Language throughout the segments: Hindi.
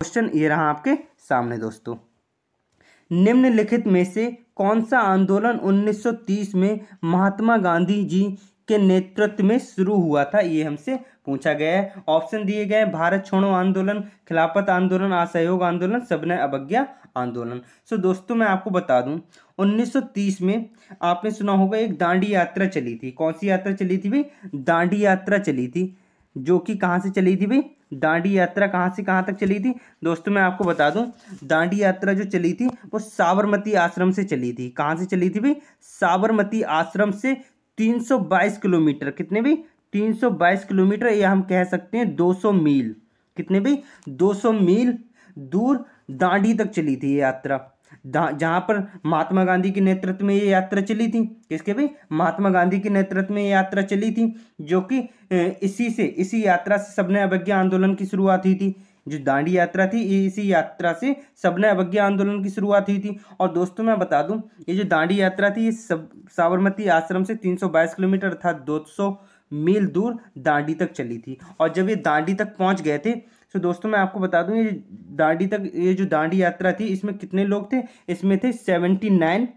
क्वेश्चन ये रहा आपके सामने दोस्तों। निम्नलिखित में से कौन सा आंदोलन 1930 में महात्मा गांधी जी के नेतृत्व में शुरू हुआ था, ये हमसे पूछा गया है। ऑप्शन दिए गए भारत छोड़ो आंदोलन, खिलाफत आंदोलन, असहयोग आंदोलन, सबने अवज्ञा आंदोलन। सो दोस्तों, मैं आपको बता दूँ 1930 में आपने सुना होगा, एक दांडी यात्रा चली थी। कौन सी यात्रा चली थी भाई? दांडी यात्रा चली थी, जो कि कहाँ से चली थी भाई? दांडी यात्रा कहाँ से कहाँ तक चली थी? दोस्तों, मैं आपको बता दूँ, दांडी यात्रा जो चली थी, वो साबरमती आश्रम से चली थी। कहाँ से चली थी भाई? साबरमती आश्रम से 322 किलोमीटर। कितने भी 322 किलोमीटर, या हम कह सकते हैं 200 मील। कितने भी 200 मील दूर दांडी तक चली थी ये यात्रा। जहाँ पर महात्मा गांधी के नेतृत्व में ये यात्रा चली थी। किसके भी महात्मा गांधी के नेतृत्व में ये यात्रा चली थी, जो कि इसी से, इसी यात्रा से सबने अवज्ञा आंदोलन की शुरुआत हुई थी। जो दांडी यात्रा थी इसी यात्रा से सबने अवज्ञा आंदोलन की शुरुआत हुई थी। और दोस्तों, मैं बता दूँ, ये जो दांडी यात्रा थी, ये सब, साबरमती आश्रम से 322 किलोमीटर अर्थात 200 मील दूर दांडी तक चली थी। और जब ये दांडी तक पहुँच गए थे तो दोस्तों, मैं आपको बता दूँ, ये दांडी तक, ये जो दांडी यात्रा थी, इसमें कितने लोग थे? इसमें थे सेवेंटी नाइन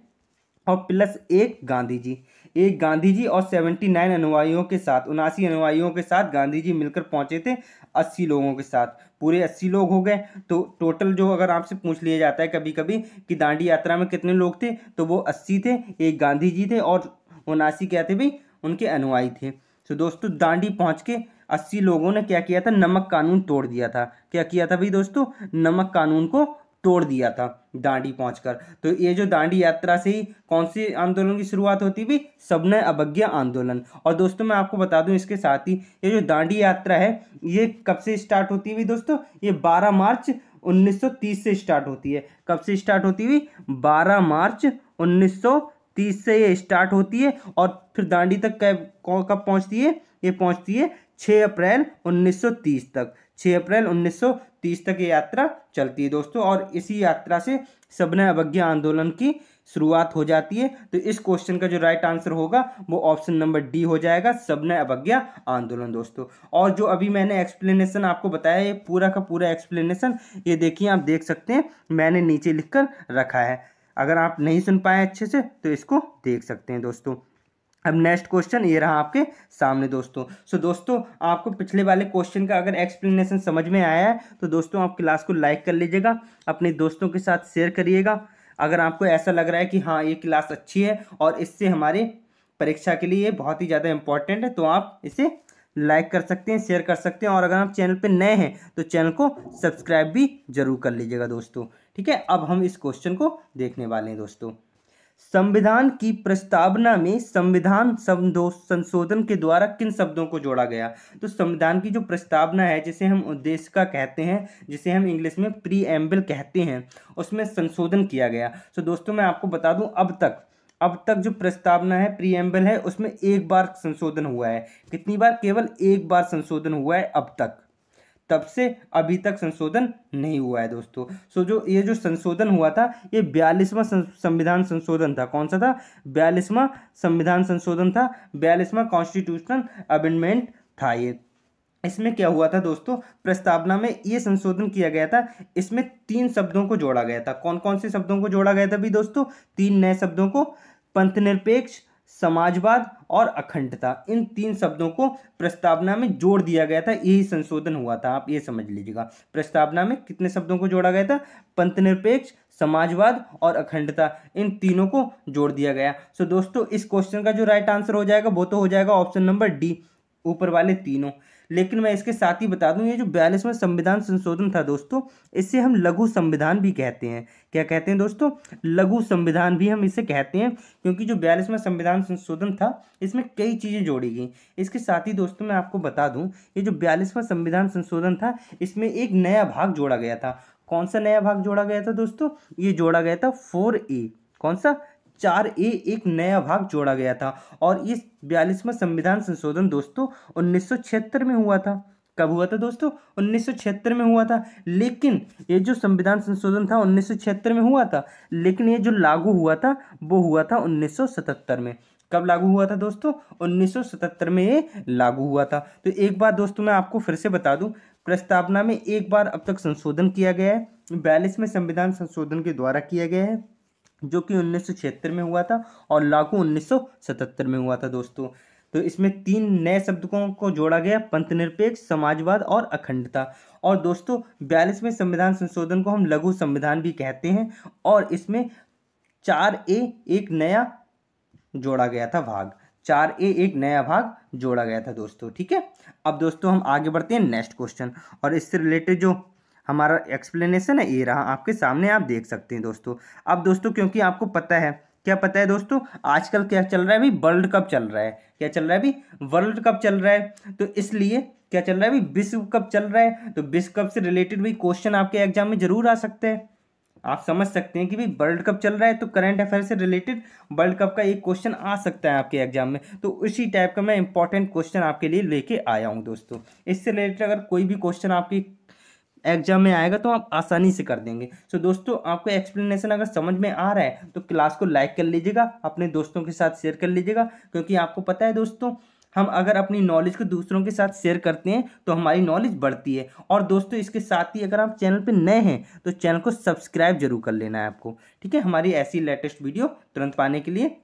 और प्लस एक गांधी जी एक गांधी जी और सेवेंटी नाइन अनुयायियों के साथ, उनासी अनुयायियों के साथ गांधी जी मिलकर पहुँचे थे अस्सी लोगों के साथ। पूरे अस्सी लोग हो गए। तो टोटल जो अगर आपसे पूछ लिया जाता है कभी कभी कि दांडी यात्रा में कितने लोग थे तो वो अस्सी थे, एक गांधी जी थे और उनासी क्या थे भाई? उनके अनुयायी थे। तो दोस्तों, दांडी पहुँच के अस्सी लोगों ने क्या किया था? नमक कानून तोड़ दिया था। क्या किया था भाई दोस्तों? नमक कानून को तोड़ दिया था दांडी पहुंचकर। तो ये जो दांडी यात्रा से ही कौन सी आंदोलन की शुरुआत होती भी सबने अवज्ञा आंदोलन। और दोस्तों, मैं आपको बता दूँ इसके साथ ही ये जो दांडी यात्रा है, ये कब से स्टार्ट होती हुई दोस्तों? ये 12 मार्च 1930 से स्टार्ट होती है। कब से स्टार्ट होती हुई 12 मार्च 1930 से ये स्टार्ट होती है। और फिर दांडी तक कब कब पहुँचती है? ये पहुँचती है 6 अप्रैल 1930 तक। 6 अप्रैल 1930 तक ये यात्रा चलती है दोस्तों और इसी यात्रा से सबने अवज्ञा आंदोलन की शुरुआत हो जाती है। तो इस क्वेश्चन का जो राइट आंसर होगा, वो ऑप्शन नंबर डी हो जाएगा, सबने अवज्ञा आंदोलन दोस्तों। और जो अभी मैंने एक्सप्लेनेशन आपको बताया, ये पूरा का पूरा एक्सप्लेनेशन ये देखिए आप देख सकते हैं, मैंने नीचे लिखकर रखा है। अगर आप नहीं सुन पाए अच्छे से तो इसको देख सकते हैं दोस्तों। अब नेक्स्ट क्वेश्चन ये रहा आपके सामने दोस्तों। सो so, दोस्तों आपको पिछले वाले क्वेश्चन का अगर एक्सप्लेनेशन समझ में आया है तो दोस्तों आप क्लास को लाइक कर लीजिएगा अपने दोस्तों के साथ शेयर करिएगा। अगर आपको ऐसा लग रहा है कि हाँ ये क्लास अच्छी है और इससे हमारे परीक्षा के लिए बहुत ही ज़्यादा इंपॉर्टेंट है तो आप इसे लाइक कर सकते हैं शेयर कर सकते हैं और अगर आप चैनल पर नए हैं तो चैनल को सब्सक्राइब भी ज़रूर कर लीजिएगा दोस्तों। ठीक है अब हम इस क्वेश्चन को देखने वाले हैं दोस्तों। संविधान की प्रस्तावना में संविधान संशोधन के द्वारा किन शब्दों को जोड़ा गया? तो संविधान की जो प्रस्तावना है, जिसे हम उद्देश्य का कहते हैं, जिसे हम इंग्लिश में प्री कहते हैं, उसमें संशोधन किया गया। तो दोस्तों, मैं आपको बता दूँ, अब तक अब तक जो प्रस्तावना है, प्रीएम्बल है, उसमें एक बार संशोधन हुआ है। कितनी बार? केवल एक बार संशोधन हुआ है, अब तक। तब से अभी तक संशोधन नहीं हुआ है दोस्तों। सो जो, ये जो संशोधन हुआ था, ये बयालीसवां संविधान संशोधन था। कौन सा था? बयालीसवां संविधान संशोधन था। बयालीसवां कॉन्स्टिट्यूशनल अमेंडमेंट था ये। इसमें क्या हुआ था दोस्तों? प्रस्तावना में ये संशोधन किया गया था। इसमें तीन शब्दों को जोड़ा गया था। कौन कौन से शब्दों को जोड़ा गया था भी दोस्तों? तीन नए शब्दों को। पंथ निरपेक्ष समाजवाद और अखंडता, इन तीन शब्दों को प्रस्तावना में जोड़ दिया गया था। यही संशोधन हुआ था, आप ये समझ लीजिएगा। प्रस्तावना में कितने शब्दों को जोड़ा गया था? पंथनिरपेक्ष, समाजवाद और अखंडता, इन तीनों को जोड़ दिया गया। सो दोस्तों, इस क्वेश्चन का जो राइट आंसर हो जाएगा, वो तो हो जाएगा ऑप्शन नंबर डी ऊपर वाले तीनों। लेकिन मैं इसके साथ ही बता दूँ, ये जो बयालीसवां संविधान संशोधन था दोस्तों, इसे हम लघु संविधान भी कहते हैं। क्या कहते हैं दोस्तों? लघु संविधान भी हम इसे कहते हैं, क्योंकि जो बयालीसवां संविधान संशोधन था, इसमें कई चीज़ें जोड़ी गई। इसके साथ ही दोस्तों, मैं आपको बता दूँ, ये जो बयालीसवां संविधान संशोधन था, इसमें एक नया भाग जोड़ा गया था। कौन सा नया भाग जोड़ा गया था दोस्तों? ये जोड़ा गया था फोर ए। कौन सा? चार ए एक नया भाग जोड़ा गया था और इस बयालीसवा संविधान संशोधन दोस्तों उन्नीस सौ छिहत्तर में हुआ था। कब हुआ था दोस्तों? उन्नीस सौ छिहत्तर में हुआ था। लेकिन ये जो संविधान संशोधन था उन्नीस सौ छिहत्तर में हुआ था, लेकिन ये जो लागू हुआ था, वो हुआ था उन्नीस सौ सतहत्तर में। कब लागू हुआ था दोस्तों? 1977 में ये लागू हुआ था। तो एक बार दोस्तों मैं आपको फिर से बता दूँ, प्रस्तावना में एक बार अब तक संशोधन किया गया है बयालीस में संविधान संशोधन के द्वारा किया गया है। जो कि उन्नीस सौ छिहत्तर में हुआ था और लागू उन्नीस सौ सतहत्तर में हुआ था दोस्तों। तो इसमें तीन नए शब्दों को जोड़ा गया पंथ निरपेक्ष समाजवाद और अखंडता। और दोस्तों, बयालीसवें संविधान संशोधन को हम लघु संविधान भी कहते हैं और इसमें चार ए एक नया जोड़ा गया था भाग। चार ए एक नया भाग जोड़ा गया था दोस्तों, ठीक है? अब दोस्तों, हम आगे बढ़ते हैं नेक्स्ट क्वेश्चन और इससे रिलेटेड जो हमारा एक्सप्लेनेशन है, ये रहा आपके सामने, आप देख सकते हैं दोस्तों। अब दोस्तों, क्योंकि आपको पता है, क्या पता है दोस्तों, आजकल क्या चल रहा है भाई वर्ल्ड कप चल रहा है। क्या चल रहा है भाई वर्ल्ड कप चल रहा है। तो इसलिए क्या चल रहा है भाई विश्व कप चल रहा है। तो विश्व कप से रिलेटेड भी क्वेश्चन आपके एग्ज़ाम में ज़रूर आ सकते हैं। आप समझ सकते हैं कि भाई वर्ल्ड कप चल रहा है तो करंट अफेयर से रिलेटेड वर्ल्ड कप का एक क्वेश्चन आ सकता है आपके एग्ज़ाम में। तो उसी टाइप का मैं इंपॉर्टेंट क्वेश्चन आपके लिए लेके आया हूँ दोस्तों। इससे रिलेटेड अगर कोई भी क्वेश्चन आपकी एग्ज़ाम में आएगा तो आप आसानी से कर देंगे। सो so, दोस्तों आपको एक्सप्लेनेशन अगर समझ में आ रहा है तो क्लास को लाइक कर लीजिएगा अपने दोस्तों के साथ शेयर कर लीजिएगा क्योंकि आपको पता है दोस्तों हम अगर अपनी नॉलेज को दूसरों के साथ शेयर करते हैं तो हमारी नॉलेज बढ़ती है। और दोस्तों इसके साथ ही अगर आप चैनल पर नए हैं तो चैनल को सब्सक्राइब ज़रूर कर लेना है आपको। ठीक है? हमारी ऐसी लेटेस्ट वीडियो तुरंत पाने के लिए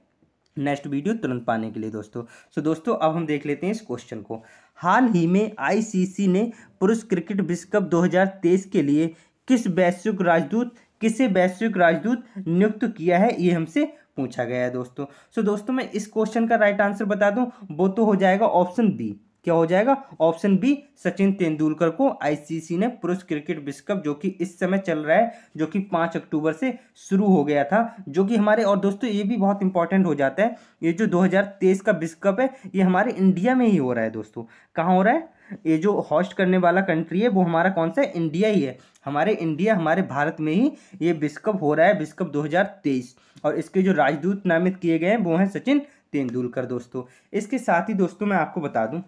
नेक्स्ट वीडियो तुरंत पाने के लिए दोस्तों। सो दोस्तों अब हम देख लेते हैं इस क्वेश्चन को। हाल ही में आईसीसी ने पुरुष क्रिकेट विश्व कप 2023 के लिए किस वैश्विक राजदूत, किसे वैश्विक राजदूत नियुक्त किया है, ये हमसे पूछा गया है दोस्तों। सो दोस्तों, मैं इस क्वेश्चन का राइट आंसर बता दूँ, वो तो हो जाएगा ऑप्शन बी क्या हो जाएगा? ऑप्शन बी, सचिन तेंदुलकर को आईसीसी ने पुरुष क्रिकेट विश्व कप, जो कि इस समय चल रहा है, जो कि पाँच अक्टूबर से शुरू हो गया था, जो कि हमारे, और दोस्तों, ये भी बहुत इंपॉर्टेंट हो जाता है, ये जो 2023 का विश्व कप है, ये हमारे इंडिया में ही हो रहा है, दोस्तों। कहाँ हो रहा है? ये जो होस्ट करने वाला कंट्री है, वो हमारा कौन सा है? इंडिया ही है। हमारे इंडिया हमारे भारत में ही ये विश्व कप हो रहा है, विश्व कप 2023 और इसके जो राजदूत नामित किए गए हैं, वो हैं सचिन तेंदुलकर, दोस्तों। इसके साथ ही, दोस्तों, मैं आपको बता दूँ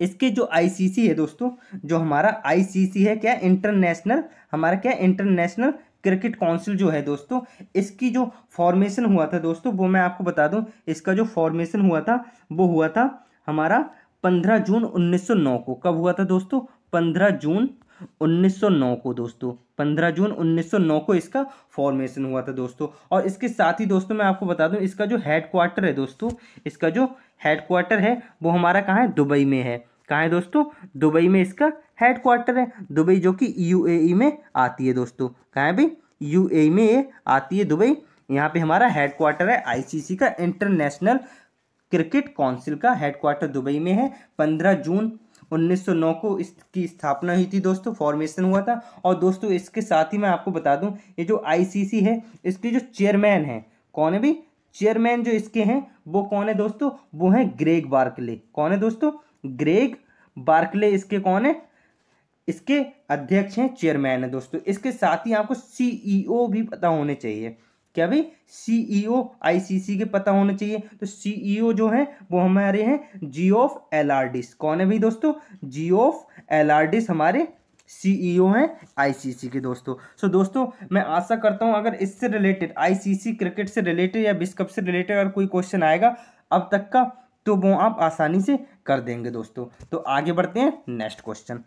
इसके जो आईसीसी है दोस्तों, जो हमारा आईसीसी है, क्या इंटरनेशनल हमारा क्या इंटरनेशनल क्रिकेट काउंसिल जो है दोस्तों, इसकी जो फॉर्मेशन हुआ था दोस्तों, वो मैं आपको बता दूँ, इसका जो फॉर्मेशन हुआ था, वो हुआ था हमारा पंद्रह जून 1909 को। कब हुआ था दोस्तों? पंद्रह जून 1909 को दोस्तों। 15 जून 1909 को इसका फॉर्मेशन हुआ था दोस्तों। और इसके साथ ही दोस्तों, मैं आपको बता दूँ, इसका जो हेड क्वार्टर है दोस्तों, इसका जो हेड क्वार्टर है, वो हमारा कहाँ है? दुबई में है। कहाँ है दोस्तों? दुबई में इसका हेड क्वार्टर है। दुबई जो कि यूएई में आती है दोस्तों। कहाँ है भाई? यूएई में ये आती है दुबई। यहाँ पे हमारा हेड क्वार्टर है आईसीसी का इंटरनेशनल क्रिकेट काउंसिल का हेड क्वार्टर दुबई में है। पंद्रह जून 1909 को इसकी स्थापना हुई थी दोस्तों। फॉर्मेशन हुआ था। और दोस्तों, इसके साथ ही मैं आपको बता दूँ, ये जो आईसीसी है, इसके जो चेयरमैन है, कौन है भी चेयरमैन जो इसके हैं, वो कौन है दोस्तों? वो हैं ग्रेग बार्कले। कौन है दोस्तों? ग्रेग बार्कले इसके कौन है? इसके अध्यक्ष हैं, चेयरमैन है दोस्तों। इसके साथ ही आपको सीईओ भी पता होने चाहिए। क्या भाई? सीईओ आईसीसी के पता होने चाहिए। तो सीईओ जो है, वो हमारे हैं जी ऑफ़ एलआरडिस कौन है भाई दोस्तों? जी ऑफ़ एलआरडिस हमारे सीईओ हैं आईसीसी के दोस्तों। सो so, दोस्तों मैं आशा करता हूँ अगर इससे रिलेटेड आईसीसी क्रिकेट से रिलेटेड या विश्व कप से रिलेटेड अगर कोई क्वेश्चन आएगा अब तक का तो वो आप आसानी से कर देंगे दोस्तों। तो आगे बढ़ते हैं नेक्स्ट क्वेश्चन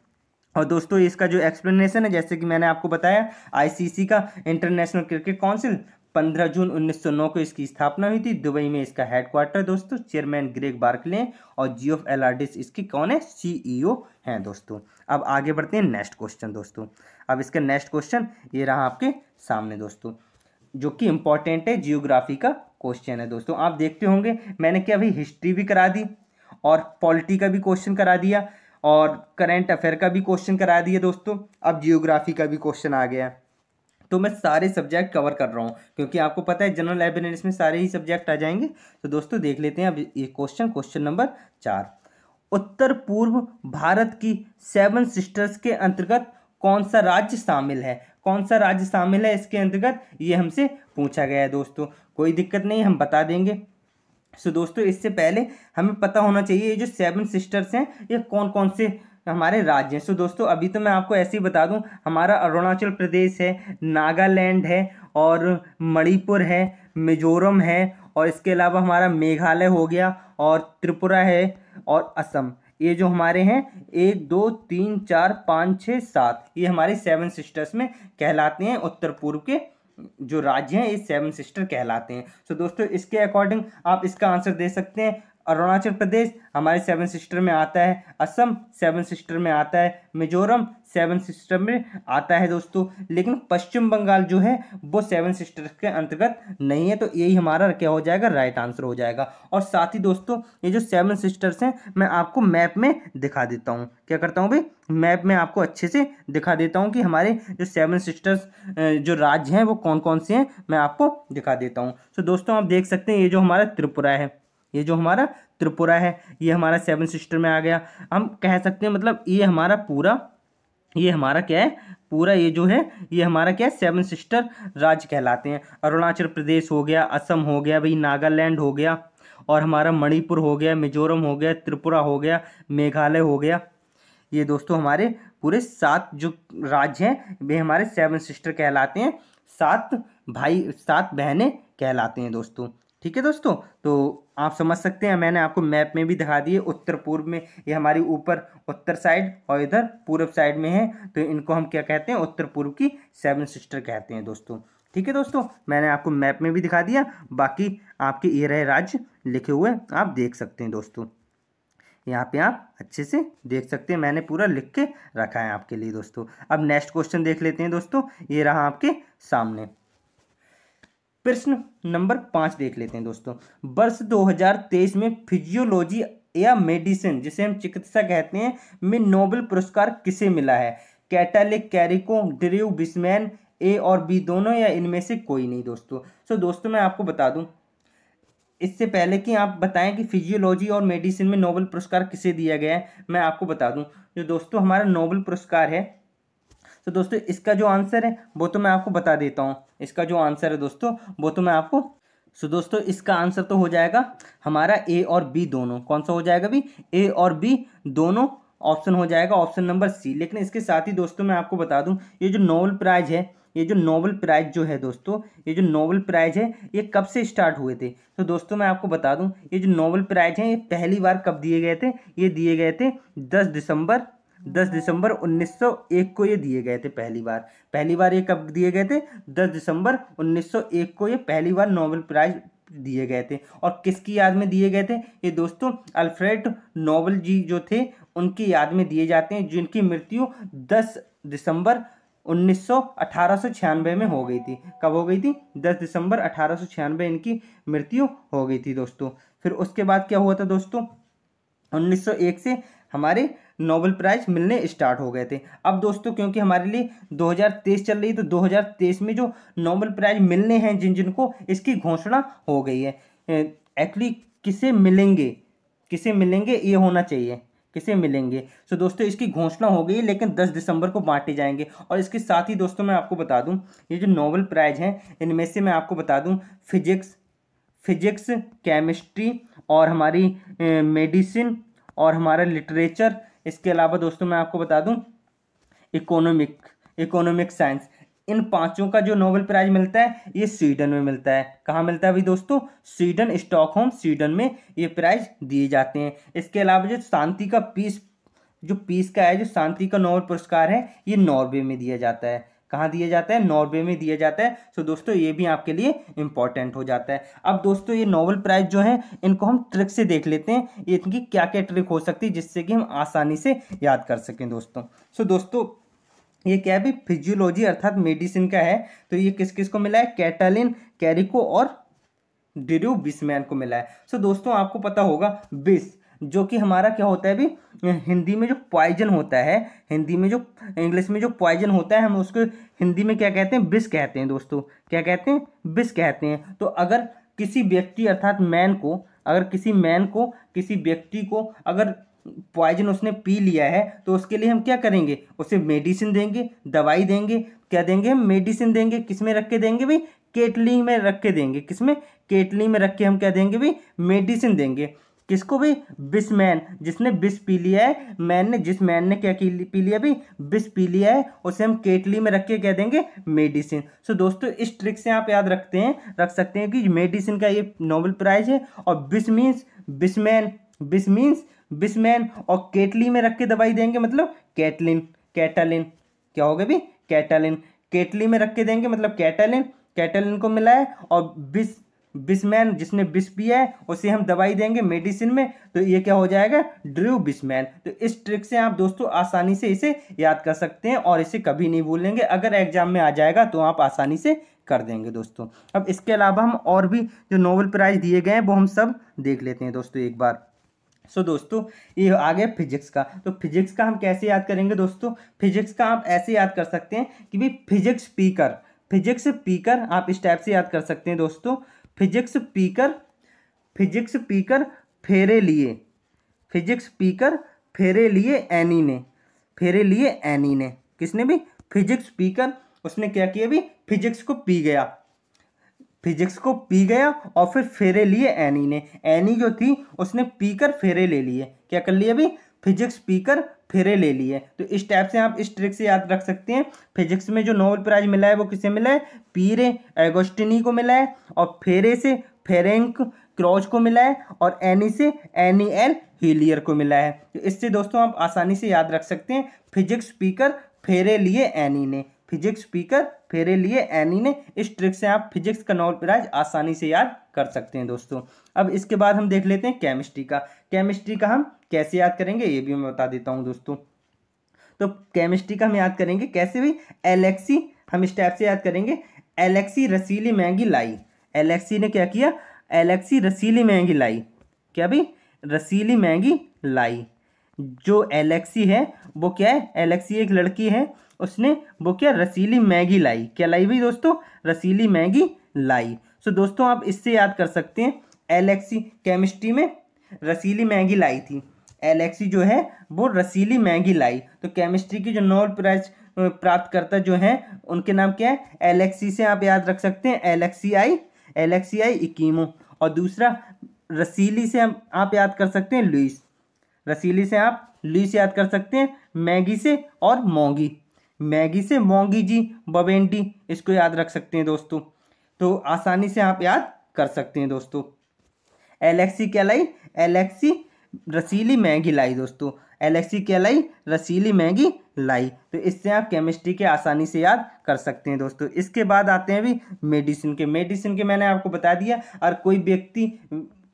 और दोस्तों इसका जो एक्सप्लेनेशन है जैसे कि मैंने आपको बताया आईसीसी का इंटरनेशनल क्रिकेट काउंसिल 15 जून 1909 को इसकी स्थापना हुई थी। दुबई में इसका हेडक्वार्टर दोस्तों चेयरमैन ग्रेग बार्कले और जियो ऑफ़ एलार्डिस इसके कौन है? सीईओ हैं दोस्तों। अब आगे बढ़ते हैं नेक्स्ट क्वेश्चन दोस्तों। अब इसका नेक्स्ट क्वेश्चन ये रहा आपके सामने दोस्तों। जो कि इंपॉर्टेंट है जियोग्राफी का क्वेश्चन है दोस्तों। आप देखते होंगे, मैंने क्या अभी हिस्ट्री भी करा दी और पॉलिटी का भी क्वेश्चन करा दिया और करेंट अफेयर का भी क्वेश्चन करा दिया दोस्तों। अब जियोग्राफी का भी क्वेश्चन आ गया। तो मैं सारे सब्जेक्ट कवर कर रहा हूँ, क्योंकि आपको पता है जनरल अवेयरनेस में सारे ही सब्जेक्ट आ जाएँगे। तो दोस्तों देख लेते हैं अब ये क्वेश्चन क्वेश्चन नंबर चार। उत्तर पूर्व भारत की सेवन सिस्टर्स के अंतर्गत कौन सा राज्य शामिल है? कौन सा राज्य शामिल है इसके अंतर्गत? ये हमसे पूछा गया है दोस्तों। कोई दिक्कत नहीं, हम बता देंगे। सो दोस्तों इससे पहले हमें पता होना चाहिए ये जो सेवन सिस्टर्स हैं, ये कौन कौन से हमारे राज्य हैं। सो दोस्तों अभी तो मैं आपको ऐसे ही बता दूँ हमारा अरुणाचल प्रदेश है नागालैंड है और मणिपुर है मिजोरम है और इसके अलावा हमारा मेघालय हो गया और त्रिपुरा है और असम। ये जो हमारे हैं एक दो तीन चार पाँच छः सात ये हमारे सेवन सिस्टर्स में कहलाते हैं। उत्तर पूर्व के जो राज्य हैं ये सेवन सिस्टर कहलाते हैं। सो so, दोस्तों इसके अकॉर्डिंग आप इसका आंसर दे सकते हैं। अरुणाचल प्रदेश, हमारे सेवन सिस्टर में आता है, असम सेवन सिस्टर में आता है, मिजोरम सेवन सिस्टर में आता है दोस्तों, लेकिन पश्चिम बंगाल जो है, वो सेवन सिस्टर के अंतर्गत नहीं है तो यही हमारा क्या हो जाएगा राइट आंसर हो जाएगा। और साथ ही दोस्तों, ये जो सेवन सिस्टर्स हैं, मैं आपको मैप में दिखा देता हूँ। क्या करता हूँ भाई? मैप में आपको अच्छे से दिखा देता हूँ कि हमारे जो सेवन सिस्टर्स जो राज्य हैं, वो कौन कौन से हैं, मैं आपको दिखा देता हूँ। तो दोस्तों, आप देख सकते हैं, ये जो हमारा त्रिपुरा है। ये जो हमारा त्रिपुरा है, ये हमारा सेवन सिस्टर में आ गया। हम कह सकते हैं मतलब ये हमारा पूरा, ये हमारा क्या है? पूरा ये जो है, ये हमारा क्या है? सेवन सिस्टर राज्य कहलाते हैं। अरुणाचल प्रदेश हो गया, असम हो गया, भाई नागालैंड हो गया, और हमारा मणिपुर हो गया, मिजोरम हो गया, त्रिपुरा हो गया, मेघालय हो गया। ये दोस्तों हमारे पूरे सात जो राज्य हैं, वे हमारे सेवन सिस्टर कहलाते हैं। सात भाई, सात बहनें कहलाते हैं दोस्तों। ठीक है दोस्तों? तो आप समझ सकते हैं, मैंने आपको मैप में भी दिखा दिए, उत्तर पूर्व में, ये हमारी ऊपर, उत्तर साइड और इधर पूर्व साइड में है तो इनको हम क्या कहते हैं, उत्तर पूर्व की सेवन सिस्टर कहते हैं दोस्तों। ठीक है दोस्तों, मैंने आपको मैप में भी दिखा दिया, बाकी आपके ये रहे राज्य लिखे हुए, आप देख सकते हैं दोस्तों। यहाँ पे आप अच्छे से देख सकते हैं, मैंने पूरा लिख के रखा है आपके लिए दोस्तों। अब नेक्स्ट क्वेश्चन देख लेते हैं दोस्तों, ये रहा आपके सामने। प्रश्न नंबर पाँच देख लेते हैं दोस्तों। वर्ष 2023 में फिजियोलॉजी या मेडिसिन, जिसे हम चिकित्सा कहते हैं, में नोबेल पुरस्कार किसे मिला है? कैटालिक, कैरिको ड्रीव बिस्मैन, ए और बी, दोनों या इनमें से कोई नहीं दोस्तों। सो दोस्तों, मैं आपको बता दूँ, इससे पहले कि आप बताएँ कि फिजियोलॉजी और मेडिसिन में नोबेल पुरस्कार किसे दिया गया है, मैं आपको बता दूँ। जो दोस्तों, हमारा नोबेल पुरस्कार है तो दोस्तों, इसका जो आंसर है, वो तो मैं आपको बता देता हूँ। इसका जो आंसर है दोस्तों, वो तो मैं आपको सो दोस्तों, इसका आंसर तो हो जाएगा हमारा ए और बी दोनों। कौन सा हो जाएगा भी ए और बी दोनों ऑप्शन हो जाएगा ऑप्शन नंबर सी लेकिन इसके साथ ही दोस्तों, मैं आपको बता दूँ, ये जो नोबल प्राइज है, ये जो नोबल प्राइज जो है दोस्तों, ये जो नोबल प्राइज है, ये कब से स्टार्ट हुए थे? तो दोस्तों, मैं आपको बता दूँ, ये जो नोबल प्राइज है, ये पहली बार कब दिए गए थे? ये दिए गए थे दस दिसंबर दस दिसंबर 1901 को ये दिए गए थे पहली बार। पहली बार ये कब दिए गए थे? दस दिसंबर 1901 को ये पहली बार नोबेल प्राइज दिए गए थे। और किसकी याद में दिए गए थे? ये दोस्तों, अल्फ्रेड नोबल जी जो थे, उनकी याद में दिए जाते हैं, जिनकी मृत्यु 10 दिसंबर उन्नीस में हो गई थी। कब हो गई थी? 10 दिसंबर अठारह सौ छियानवे इनकी मृत्यु हो गई थी दोस्तों। फिर उसके बाद क्या हुआ था दोस्तों? 1901 से हमारे नोबेल प्राइज मिलने स्टार्ट हो गए थे। अब दोस्तों, क्योंकि हमारे लिए 2023 चल रही तो 2023 में जो नोबेल प्राइज मिलने हैं, जिन जिनको इसकी घोषणा हो गई है एक्चुअली किसे मिलेंगे? किसे मिलेंगे? ये होना चाहिए। किसे मिलेंगे? सो दोस्तों, इसकी घोषणा हो गई लेकिन 10 दिसंबर को बांटे जाएँगे। और इसके साथ ही, दोस्तों, मैं आपको बता दूँ, ये जो नोबेल प्राइज हैं, इनमें से मैं आपको बता दूँ, फिजिक्स फिजिक्स केमिस्ट्री और हमारी मेडिसिन और हमारा लिटरेचर इसके अलावा दोस्तों मैं आपको बता दूँ इकोनॉमिक इकोनॉमिक साइंस इन पाँचों का जो नोबेल प्राइज मिलता है, ये स्वीडन में मिलता है। कहाँ मिलता है भाई दोस्तों? स्वीडन स्टॉकहोम स्वीडन में ये प्राइज दिए जाते हैं। इसके अलावा जो शांति का पीस जो पीस का है, जो शांति का नोबेल पुरस्कार है, ये नॉर्वे में दिया जाता है। कहाँ दिया जाता है? नॉर्वे में दिया जाता है। सो दोस्तों, ये भी आपके लिए इंपॉर्टेंट हो जाता है। अब दोस्तों, ये नोबल प्राइज जो है, इनको हम ट्रिक से देख लेते हैं। ये इनकी क्या क्या ट्रिक हो सकती है, जिससे कि हम आसानी से याद कर सकें दोस्तों। सो दोस्तों, ये क्या है फिजियोलॉजी अर्थात मेडिसिन का है। तो ये किस किस को मिला है? कैटालिन कैरिको और डिरू बिस्मैन को मिला है। सो दोस्तों, आपको पता होगा, बिस। जो कि हमारा क्या होता है अभी, हिंदी में जो पॉइजन होता है, हिंदी में जो, इंग्लिश में जो पॉइजन होता है, हम उसको हिंदी में क्या कहते हैं? बिस कहते हैं दोस्तों। क्या कहते हैं? बिस कहते हैं। तो अगर किसी व्यक्ति अर्थात मैन को, अगर किसी मैन को, किसी व्यक्ति को अगर पॉइजन उसने पी लिया है तो उसके लिए हम क्या करेंगे? उसे मेडिसिन देंगे, दवाई देंगे। क्या देंगे हम? मेडिसिन देंगे। किसमें रख के देंगे भाई? केटली में रख के देंगे। किसमें? केटली में रख के हम क्या देंगे भाई? मेडिसिन देंगे। किसको भी? बिसमैन जिसने बिस पी लिया है, मैन ने, जिस मैन ने क्या पी लिया भी बिस पी लिया है, उसे हम केटली में रख के कह देंगे? मेडिसिन। सो दोस्तों, इस ट्रिक से आप याद रखते हैं, रख सकते हैं कि मेडिसिन का ये नोबल प्राइज है, और बिस मीन्स बिसमैन बिस मीन्स बिसमैन और केटली में रख के दवाई देंगे मतलब कैटलिन, कैटालिन। क्या होगा भी कैटालिन। केटली में रख के देंगे मतलब कैटालिन। कैटालिन को मिला है और बिस बिस्मैन जिसने बिस पिया है उसे हम दवाई देंगे मेडिसिन में तो ये क्या हो जाएगा? ड्रू बिस्मैन। तो इस ट्रिक से आप दोस्तों आसानी से इसे याद कर सकते हैं और इसे कभी नहीं भूलेंगे। अगर एग्ज़ाम में आ जाएगा तो आप आसानी से कर देंगे दोस्तों। अब इसके अलावा हम और भी जो नोबल प्राइज दिए गए हैं वो हम सब देख लेते हैं दोस्तों एक बार। सो so, दोस्तों ये आ गया फिजिक्स का। तो फिजिक्स का हम कैसे याद करेंगे दोस्तों? फिजिक्स का आप ऐसे याद कर सकते हैं कि भाई फिजिक्स स्पीकर फिजिक्स स्पीकर आप इस टाइप से याद कर सकते हैं दोस्तों। फिजिक्स पीकर फिजिक्स पीकर फेरे लिए, फिजिक्स पीकर फेरे लिए एनी ने, फेरे लिए एनी ने। किसने भी? फिजिक्स पीकर, उसने क्या किया भी? फिजिक्स को पी गया। फिजिक्स को पी गया और फिर फेरे लिए एनी ने। एनी जो थी, उसने पीकर फेरे ले लिए। क्या कर लिया भी? फिजिक्स पीकर फेरे ले लिए तो इस टाइप से आप इस ट्रिक से याद रख सकते हैं। फिजिक्स में जो नोबल प्राइज मिला है, वो किसे मिला है? पीरे एगोस्टिनी को मिला है और फेरे से फेरेंक क्रॉच को मिला है और एनी से एनी एल हीलियर को मिला है। तो इससे दोस्तों आप आसानी से याद रख सकते हैं। फिजिक्स स्पीकर फेरे लिए एनी ने। फिजिक्स स्पीकर फेरे लिए एनी ने इस ट्रिक से आप फिजिक्स का नोबल प्राइज आसानी से याद कर सकते हैं दोस्तों। अब इसके बाद हम देख लेते हैं केमिस्ट्री का। केमिस्ट्री का हम कैसे याद करेंगे, ये भी मैं बता देता हूँ दोस्तों। तो केमिस्ट्री का हम याद करेंगे कैसे भी? एलेक्सी हम इस टाइप से याद करेंगे। एलेक्सी रसीली महँगी लाई एलेक्सी ने क्या किया? एलेक्सी रसीली महँगी लाई क्या भी? रसीली महँगी लाई जो एलेक्सी है, वो क्या है? एलेक्सी एक लड़की है, उसने वो क्या? रसीली मैगी लाई। क्या लाई भाई दोस्तों? रसीली मैगी लाई। सो दोस्तों, आप इससे याद कर सकते हैं, एलेक्सी केमिस्ट्री में रसीली मैगी लाई थी। एलेक्सी जो है, वो रसीली मैगी लाई। तो केमिस्ट्री की जो नोबल प्राइज प्राप्तकर्ता जो हैं, उनके नाम क्या है? एलेक्सी से आप याद रख सकते हैं एलेक्सी आई एलेक्सी आई इकीमो। और दूसरा, रसीली से आप याद कर सकते हैं, लुइस। रसीली से आप लुइस याद कर सकते हैं, मैगी से और मोंगी। मैगी से मोंगी जी, बबेंडी, इसको याद रख सकते हैं दोस्तों। तो आसानी से आप याद कर सकते हैं दोस्तों। एलेक्सी क्या लाई? एलेक्सी रसीली मैगी लाई दोस्तों। एलेक्सी क्या लाई? रसीली मैगी लाई। तो इससे आप केमिस्ट्री के आसानी से याद कर सकते हैं दोस्तों। इसके बाद आते हैं भी मेडिसिन के। मेडिसिन के मैंने आपको बता दिया। और कोई व्यक्ति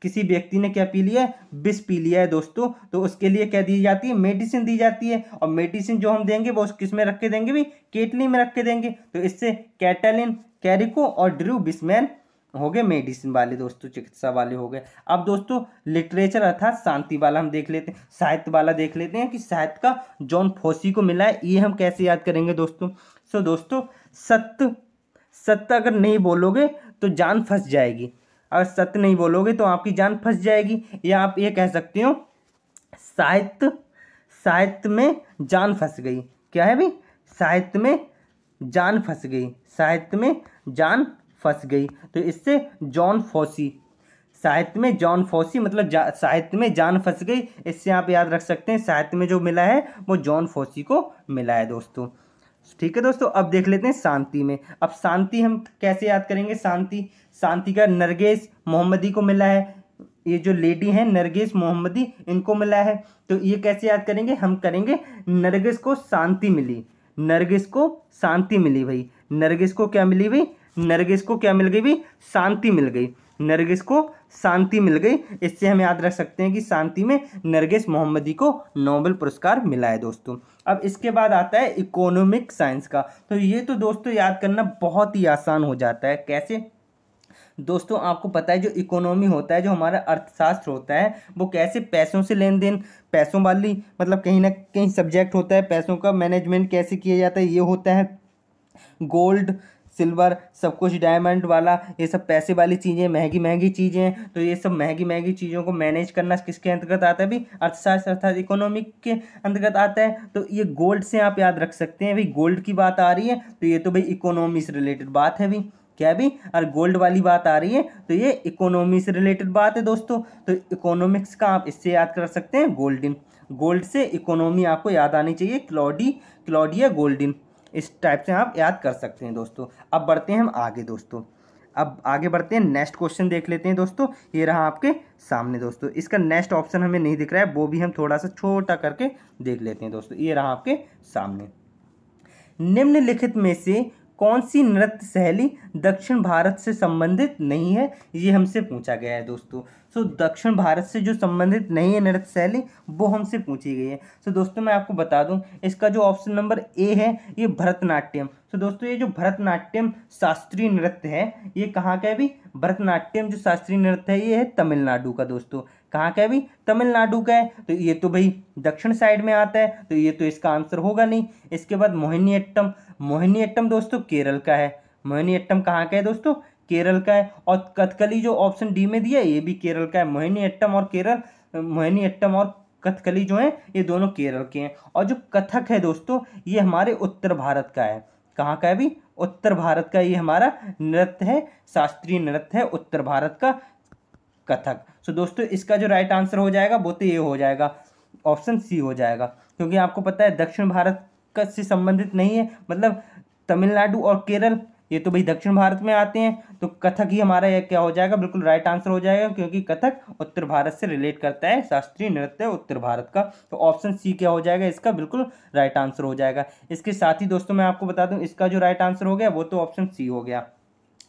किसी व्यक्ति ने क्या पी लिया है? विष पी लिया है दोस्तों। तो उसके लिए क्या दी जाती है? मेडिसिन दी जाती है। और मेडिसिन जो हम देंगे, वो किसमें रख के देंगे भी केटली में रख के देंगे। तो इससे कैटलिन, कैरिको और ड्रू बिस्मैन हो गए मेडिसिन वाले दोस्तों, चिकित्सा वाले हो गए। अब दोस्तों, लिटरेचर अर्थात शांति वाला हम देख लेते हैं। साहित्य वाला देख लेते हैं कि साहित्य का जॉन फोसी को मिला है। ये हम कैसे याद करेंगे दोस्तों? सो दोस्तों, सत्य सत्य अगर नहीं बोलोगे तो जान फंस जाएगी। अगर सत्य नहीं बोलोगे तो आपकी जान फंस जाएगी। या आप ये कह सकते हो, साहित्य साहित्य में जान फंस गई। क्या है भाई साहित्य में जान फंस गई। साहित्य में जान फंस गई। तो इससे जॉन फोसी, साहित्य में जॉन फोसी मतलब साहित्य में जान फंस गई। इससे आप याद रख सकते हैं, साहित्य में जो मिला है, वो जॉन फोसी को मिला है, दोस्तों। ठीक है दोस्तों, अब देख लेते हैं शांति में। अब शांति हम कैसे याद करेंगे? शांति शांति का नरगेश मोहम्मदी को मिला है। ये जो लेडी है, नरगेश मोहम्मदी, इनको मिला है। तो ये कैसे याद करेंगे? हम करेंगे नरगिस को शांति मिली। नरगिस को शांति मिली भाई। नरगिस को क्या मिली भाई? नरगिस को क्या मिल गई भाई? शांति मिल गई। नरगिस को शांति मिल गई। इससे हम याद रख सकते हैं कि शांति में नरगिस मोहम्मदी को नोबेल पुरस्कार मिला है दोस्तों। अब इसके बाद आता है इकोनॉमिक साइंस का। तो ये तो दोस्तों याद करना बहुत ही आसान हो जाता है। कैसे? दोस्तों, आपको पता है जो इकोनॉमी होता है, जो हमारा अर्थशास्त्र होता है, वो कैसे पैसों से लेन देन पैसों वाली मतलब कहीं ना कहीं सब्जेक्ट होता है, पैसों का मैनेजमेंट कैसे किया जाता है, ये होता है गोल्ड सिल्वर, सब कुछ डायमंड वाला, ये सब पैसे वाली चीज़ें, महँगी महँगी चीज़ें तो ये सब महँगी महँगी चीज़ों को मैनेज करना किसके अंतर्गत आता है? भी अर्थशास्त्र अर्थात इकोनॉमिक के अंतर्गत आता है। तो ये गोल्ड से आप याद रख सकते हैं। भाई गोल्ड की बात आ रही है तो ये तो भाई इकोनॉमी से रिलेटेड बात है भाई क्या भी अगर गोल्ड वाली बात आ रही है तो ये इकोनॉमी से रिलेटेड बात है दोस्तों। तो इकोनॉमिक्स का आप इससे याद कर सकते हैं गोल्डिन गोल्ड से इकोनॉमी आपको याद आनी चाहिए क्लॉडी क्लॉडिया गोल्डिन इस टाइप से आप याद कर सकते हैं दोस्तों। अब बढ़ते हैं हम आगे दोस्तों। अब आगे बढ़ते हैं नेक्स्ट क्वेश्चन देख लेते हैं दोस्तों। ये रहा आपके सामने दोस्तों। इसका नेक्स्ट ऑप्शन हमें नहीं दिख रहा है, वो भी हम थोड़ा सा छोटा करके देख लेते हैं दोस्तों। ये रहा आपके सामने। निम्नलिखित में से कौन सी नृत्य शैली दक्षिण भारत से संबंधित नहीं है, ये हमसे पूछा गया है दोस्तों। सो दक्षिण भारत से जो संबंधित नहीं है नृत्य शैली, वो हमसे पूछी गई है। सो दोस्तों, मैं आपको बता दूँ, इसका जो ऑप्शन नंबर ए है, ये भरतनाट्यम। सो दोस्तों, ये जो भरतनाट्यम शास्त्रीय नृत्य है, ये कहाँ का है भी भरतनाट्यम जो शास्त्रीय नृत्य है, ये है तमिलनाडु का दोस्तों। कहाँ का है भी तमिलनाडु का है। तो ये तो भाई दक्षिण साइड में आता है तो ये तो इसका आंसर होगा नहीं। इसके बाद मोहिनी अट्टम मोहिनी अट्टम दोस्तों केरल का है। मोहिनी अट्टम कहाँ का है दोस्तों? केरल का है और कथकली जो ऑप्शन डी में दिया है, ये भी केरल का है। मोहिनी अट्टम और केरल, मोहिनी अट्टम और कथकली जो है, ये दोनों केरल के हैं। और जो कथक है दोस्तों, ये हमारे उत्तर भारत का है। कहाँ का है भी उत्तर भारत का ये हमारा नृत्य है, शास्त्रीय नृत्य है उत्तर भारत का कथक। सो दोस्तों, इसका जो राइट आंसर हो जाएगा, वो तो ये हो जाएगा। ऑप्शन सी हो जाएगा। क्योंकि आपको पता है, दक्षिण भारत का से संबंधित नहीं है। मतलब तमिलनाडु और केरल ये तो भाई दक्षिण भारत में आते हैं तो कथक ही हमारा यह क्या हो जाएगा? बिल्कुल राइट आंसर हो जाएगा, क्योंकि कथक उत्तर भारत से रिलेट करता है, शास्त्रीय नृत्य उत्तर भारत का। तो ऑप्शन सी क्या हो जाएगा? इसका बिल्कुल राइट आंसर हो जाएगा। इसके साथ ही दोस्तों मैं आपको बता दूँ, इसका जो राइट आंसर हो गया, वो तो ऑप्शन सी हो गया।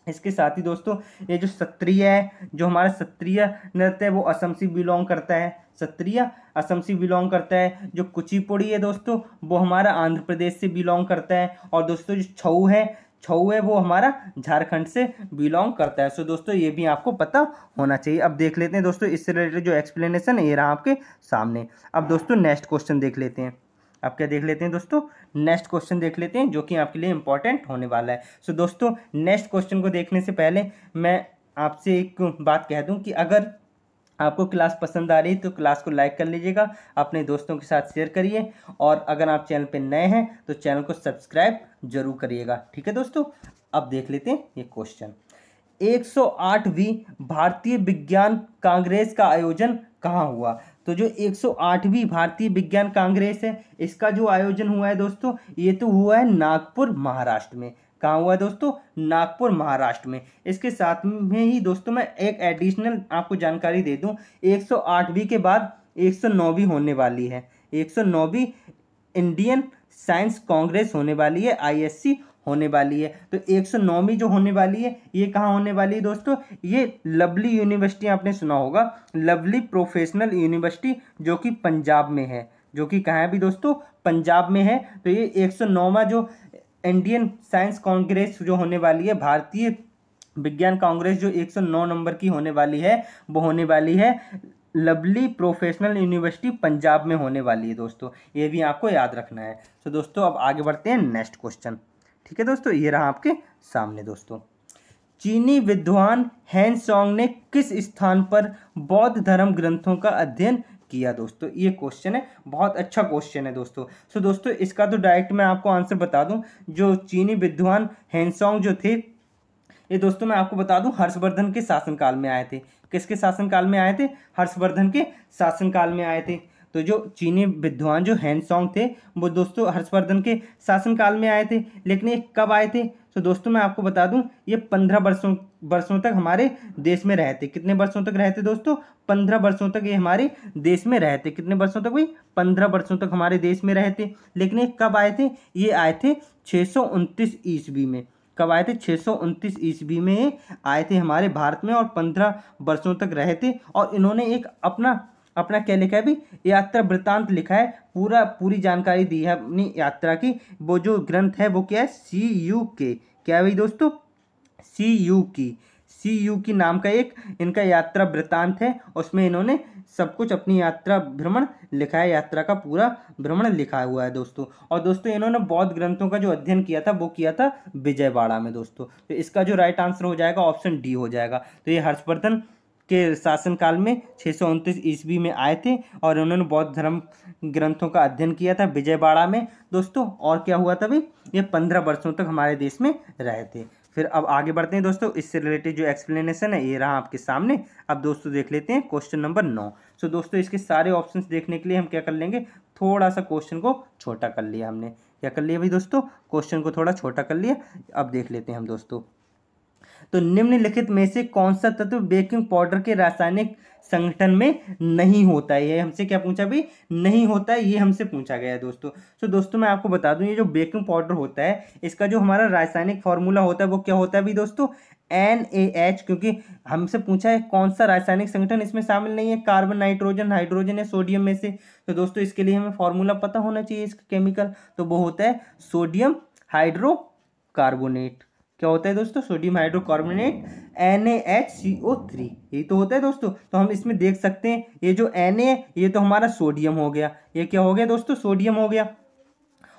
इसके साथ ही दोस्तों, ये जो सत्रिय है, जो हमारा सत्रिय नृत्य है, वो असम से बिलोंग करता है। सत्रिय असम से बिलोंग करता है, जो कुचिपुड़ी है दोस्तों, वो हमारा आंध्र प्रदेश से बिलोंग करता है। और दोस्तों, जो छऊ है छऊ है, वो हमारा झारखंड से बिलोंग करता है। सो दोस्तों, ये भी आपको पता होना चाहिए। अब देख लेते हैं दोस्तों, इससे रिलेटेड जो एक्सप्लेनेशन है, ये रहा आपके सामने। अब दोस्तों नेक्स्ट क्वेश्चन देख लेते हैं। अब क्या देख लेते हैं दोस्तों? नेक्स्ट क्वेश्चन देख लेते हैं, जो कि आपके लिए इंपॉर्टेंट होने वाला है। सो दोस्तों नेक्स्ट क्वेश्चन को देखने से पहले मैं आपसे एक बात कह दूँ कि अगर आपको क्लास पसंद आ रही है तो क्लास को लाइक कर लीजिएगा, अपने दोस्तों के साथ शेयर करिए, और अगर आप चैनल पर नए हैं तो चैनल को सब्सक्राइब ज़रूर करिएगा। ठीक है दोस्तों, अब देख लेते हैं ये क्वेश्चन। 108वीं भारतीय विज्ञान कांग्रेस का आयोजन कहाँ हुआ? तो जो 108वीं भारतीय विज्ञान कांग्रेस है, इसका जो आयोजन हुआ है दोस्तों, ये तो हुआ है नागपुर, महाराष्ट्र में। कहाँ हुआ है दोस्तों, नागपुर महाराष्ट्र में। इसके साथ में ही दोस्तों, मैं एक एडिशनल आपको जानकारी दे दूँ दूँ 108वीं के बाद 109वीं होने वाली है। 109वीं इंडियन साइंस कांग्रेस होने वाली है आईएससी होने वाली है। तो एक सौ नौवीं जो होने वाली है, ये कहाँ होने वाली है दोस्तों? ये लवली यूनिवर्सिटी, आपने सुना होगा, लवली प्रोफेशनल यूनिवर्सिटी, जो कि पंजाब में है। जो कि कहाँ है भी दोस्तों? पंजाब में है। तो ये एक सौ नौवा जो इंडियन साइंस कांग्रेस जो होने वाली है, भारतीय विज्ञान कांग्रेस जो 109 नंबर की होने वाली है, वो होने वाली है लवली प्रोफेशनल यूनिवर्सिटी पंजाब में होने वाली है दोस्तों। ये भी आपको याद रखना है। तो दोस्तों, अब आगे बढ़ते हैं नेक्स्ट क्वेश्चन। ठीक है दोस्तों, ये रहा आपके सामने दोस्तों। चीनी विद्वान हैन ने किस स्थान पर बौद्ध धर्म ग्रंथों का अध्ययन किया दोस्तों ये क्वेश्चन है। बहुत अच्छा क्वेश्चन है दोस्तों। सो so, दोस्तों इसका तो डायरेक्ट मैं आपको आंसर बता दूँ। जो चीनी विद्वान हैंसोंग जो थे ये दोस्तों मैं आपको बता दूँ हर्षवर्धन के शासनकाल में आए थे। किसके शासनकाल में आए थे? हर्षवर्धन के शासनकाल में आए थे। तो जो चीनी विद्वान जो हैंसोंग थे, वो दोस्तों हर्षवर्धन के शासनकाल में आए थे, लेकिन ये कब आए थे? तो दोस्तों मैं आपको बता दूँ, ये पंद्रह वर्षों वर्षों तक हमारे देश में रहते कितने वर्षों तक रहते दोस्तों? पंद्रह वर्षों तक ये हमारे देश में रहते कितने वर्षों तक भाई? पंद्रह वर्षों तक हमारे देश में रहते लेकिन ये कब आए थे? ये आए थे छः सौ उनतीस ईस्वी में। कब आए थे? छः सौ उनतीस ईस्वी में आए थे हमारे भारत में और पंद्रह वर्षों तक रहे थे। और इन्होंने एक अपना अपना क्या लिखा है भी यात्रा वृतांत लिखा है। पूरा, पूरी जानकारी दी है अपनी यात्रा की। वो जो ग्रंथ है, वो क्या है? सी यू के क्या है भाई दोस्तों? सी यू की सी यू की नाम का एक इनका यात्रा वृतांत है। उसमें इन्होंने सब कुछ अपनी यात्रा भ्रमण लिखा है। यात्रा का पूरा भ्रमण लिखा हुआ है दोस्तों। और दोस्तों, इन्होंने बौद्ध ग्रंथों का जो अध्ययन किया था, वो किया था विजयवाड़ा में दोस्तों। तो इसका जो राइट आंसर हो जाएगा ऑप्शन डी हो जाएगा। तो ये हर्षवर्धन के शासनकाल में छः सौ उनतीस ईस्वी में आए थे और उन्होंने बौद्ध धर्म ग्रंथों का अध्ययन किया था विजयवाड़ा में। दोस्तों, और क्या हुआ था भाई ये पंद्रह वर्षों तक हमारे देश में रहे थे। फिर अब आगे बढ़ते हैं दोस्तों, इससे रिलेटेड जो एक्सप्लेनेशन है, ये रहा आपके सामने। अब दोस्तों देख लेते हैं क्वेश्चन नंबर नौ। सो दोस्तों, इसके सारे ऑप्शंस देखने के लिए हम क्या कर लेंगे? थोड़ा सा क्वेश्चन को छोटा कर लिया हमने। क्या कर लिया भाई दोस्तों? क्वेश्चन को थोड़ा छोटा कर लिया। अब देख लेते हैं हम दोस्तों। तो निम्नलिखित में से कौन सा तत्व बेकिंग पाउडर के रासायनिक संगठन में नहीं होता है? ये हमसे क्या पूछा भी नहीं होता है, ये हमसे पूछा गया है दोस्तों। तो दोस्तों, मैं आपको बता दूँ, ये जो बेकिंग पाउडर होता है, इसका जो हमारा रासायनिक फॉर्मूला होता है, वो क्या होता है भी दोस्तों? एन ए एच क्योंकि हमसे पूछा है कौन सा रासायनिक संगठन इसमें शामिल नहीं है, कार्बन, नाइट्रोजन, हाइड्रोजन या सोडियम में से। तो दोस्तों, इसके लिए हमें फॉर्मूला पता होना चाहिए इसका केमिकल। तो वो होता है सोडियम हाइड्रोकार्बोनेट। क्या होता है दोस्तों? Sodium hydrocarbonate N H C O three यही तो होता है दोस्तों। तो हम इसमें देख सकते हैं, ये जो एन ए ये तो हमारा सोडियम हो गया। ये क्या हो गया दोस्तों? सोडियम हो गया।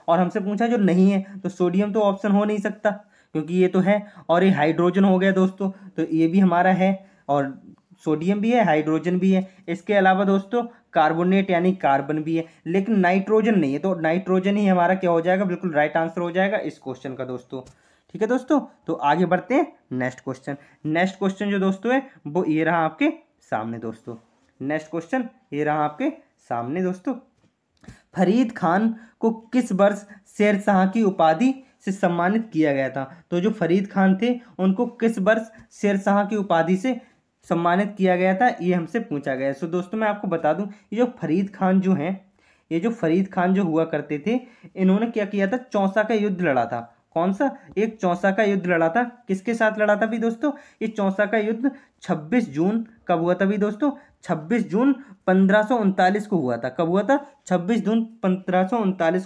और हमसे पूछा जो नहीं है तो सोडियम तो ऑप्शन हो नहीं सकता, क्योंकि ये तो है। और ये हाइड्रोजन हो गया दोस्तों। तो ये भी हमारा है, और सोडियम भी है हाइड्रोजन भी है। इसके अलावा दोस्तों कार्बोनेट यानी कार्बन भी है। लेकिन नाइट्रोजन नहीं है तो नाइट्रोजन ही हमारा क्या हो जाएगा? बिल्कुल राइट आंसर हो जाएगा इस क्वेश्चन का दोस्तों। ठीक है दोस्तों? तो आगे बढ़ते हैं। नेक्स्ट क्वेश्चन नेक्स्ट क्वेश्चन जो दोस्तों है, वो ये रहा आपके सामने दोस्तों। नेक्स्ट क्वेश्चन ये रहा आपके सामने दोस्तों। फरीद खान को किस वर्ष शेर शाह की उपाधि से सम्मानित किया गया था? तो जो फरीद खान थे, उनको किस वर्ष शेर शाह की उपाधि से सम्मानित किया गया था, ये हमसे पूछा गया सो दोस्तों, मैं आपको बता दूँ, ये जो फरीद खान जो हैं, ये जो फरीद खान जो हुआ करते थे, इन्होंने क्या किया था? चौसा का युद्ध लड़ा था। कौन सा? एक चौसा का युद्ध लड़ा था। किसके साथ लड़ा था भी दोस्तों? ये चौसा का युद्ध 26 जून कब हुआ था भी दोस्तों? 26 जून पंद्रह को हुआ था। कब हुआ था? 26 जून पंद्रह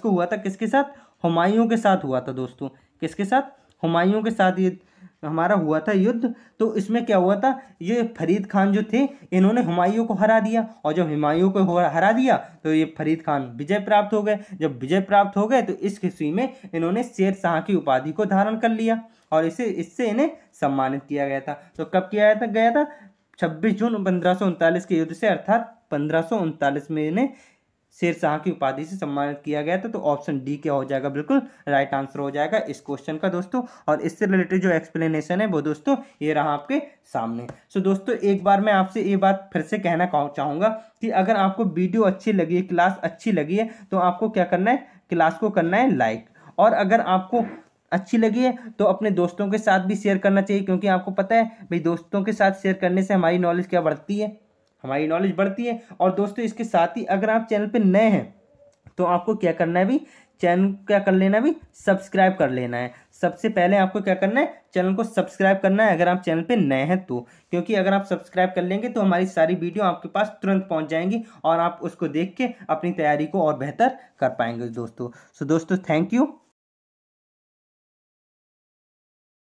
को हुआ था। किसके साथ? हुमायूं के साथ हुआ था दोस्तों। किसके साथ? हुमायूं के साथ ये हमारा हुआ था युद्ध तो इसमें क्या हुआ था? ये फरीद खान जो थे, इन्होंने हुमायूं को हरा दिया, और जब हुमायूं को हरा दिया तो ये फरीद खान विजय प्राप्त हो गए। जब विजय प्राप्त हो गए तो इस खुशी में इन्होंने शेर शाह की उपाधि को धारण कर लिया, और इसे इससे इन्हें सम्मानित किया गया था। तो कब किया गया था? छब्बीस जून पंद्रह के युद्ध से, अर्थात पंद्रह में इन्हें शेर शाह की उपाधि से सम्मानित किया गया था तो ऑप्शन डी क्या हो जाएगा? बिल्कुल राइट आंसर हो जाएगा इस क्वेश्चन का दोस्तों। और इससे रिलेटेड जो एक्सप्लेनेशन है वो दोस्तों, ये रहा आपके सामने। सो दोस्तों, एक बार मैं आपसे ये बात फिर से कहना चाहूँगा कि अगर आपको वीडियो अच्छी लगी है क्लास अच्छी लगी है तो आपको क्या करना है? क्लास को करना है लाइक और अगर आपको अच्छी लगी है तो अपने दोस्तों के साथ भी शेयर करना चाहिए, क्योंकि आपको पता है, भाई दोस्तों के साथ शेयर करने से हमारी नॉलेज क्या बढ़ती है? हमारी नॉलेज बढ़ती है। और दोस्तों, इसके साथ ही अगर आप चैनल पर नए हैं तो आपको क्या करना है भी चैनल क्या कर लेना भी सब्सक्राइब कर लेना है। सबसे पहले आपको क्या करना है? चैनल को सब्सक्राइब करना है अगर आप चैनल पे नए हैं तो। क्योंकि अगर आप सब्सक्राइब कर लेंगे तो हमारी सारी वीडियो आपके पास तुरंत पहुँच जाएँगी और आप उसको देख के अपनी तैयारी को और बेहतर कर पाएँगे दोस्तों। सो दोस्तों थैंक यू